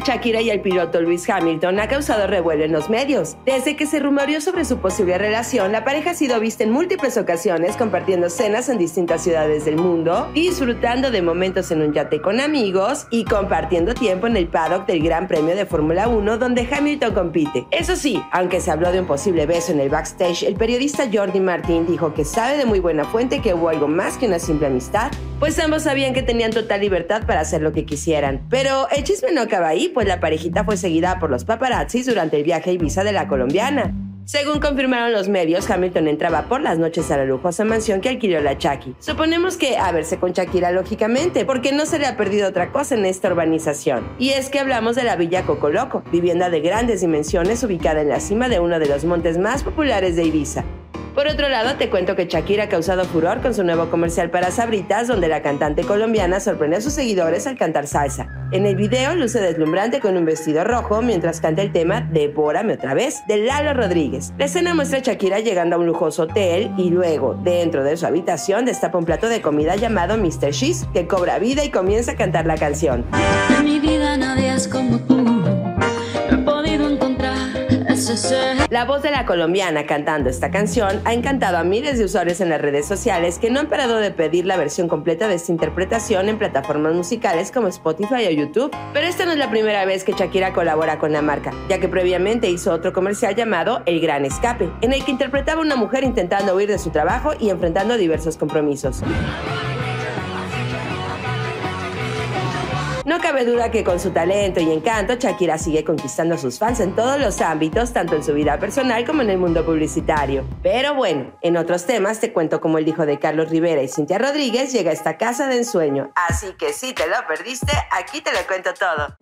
Shakira y el piloto Luis Hamilton ha causado revuelo en los medios. Desde que se rumoreó sobre su posible relación, la pareja ha sido vista en múltiples ocasiones compartiendo cenas en distintas ciudades del mundo, disfrutando de momentos en un yate con amigos y compartiendo tiempo en el paddock del Gran Premio de Fórmula 1 donde Hamilton compite. Eso sí, aunque se habló de un posible beso en el backstage, el periodista Jordi Martin dijo que sabe de muy buena fuente que hubo algo más que una simple amistad, pues ambos sabían que tenían total libertad para hacer lo que quisieran. Pero el chisme no acaba ahí, pues la parejita fue seguida por los paparazzis durante el viaje a Ibiza de la colombiana. Según confirmaron los medios, Hamilton entraba por las noches a la lujosa mansión que alquiló la Chucky. Suponemos que a verse con Shakira lógicamente, porque no se le ha perdido otra cosa en esta urbanización. Y es que hablamos de la Villa Cocoloco, vivienda de grandes dimensiones ubicada en la cima de uno de los montes más populares de Ibiza. Por otro lado, te cuento que Shakira ha causado furor con su nuevo comercial para Sabritas, donde la cantante colombiana sorprende a sus seguidores al cantar salsa. En el video luce deslumbrante con un vestido rojo mientras canta el tema Devórame otra vez de Lalo Rodríguez. La escena muestra a Shakira llegando a un lujoso hotel y luego, dentro de su habitación, destapa un plato de comida llamado Mr. Cheese que cobra vida y comienza a cantar la canción. En mi vida nadie es como tú. No he podido encontrar. La voz de la colombiana cantando esta canción ha encantado a miles de usuarios en las redes sociales que no han parado de pedir la versión completa de esta interpretación en plataformas musicales como Spotify o YouTube. Pero esta no es la primera vez que Shakira colabora con la marca, ya que previamente hizo otro comercial llamado El Gran Escape, en el que interpretaba a una mujer intentando huir de su trabajo y enfrentando diversos compromisos. No cabe duda que con su talento y encanto, Shakira sigue conquistando a sus fans en todos los ámbitos, tanto en su vida personal como en el mundo publicitario. Pero bueno, en otros temas te cuento como el hijo de Carlos Rivera y Cintia Rodríguez llega a esta casa de ensueño. Así que si te lo perdiste, aquí te lo cuento todo.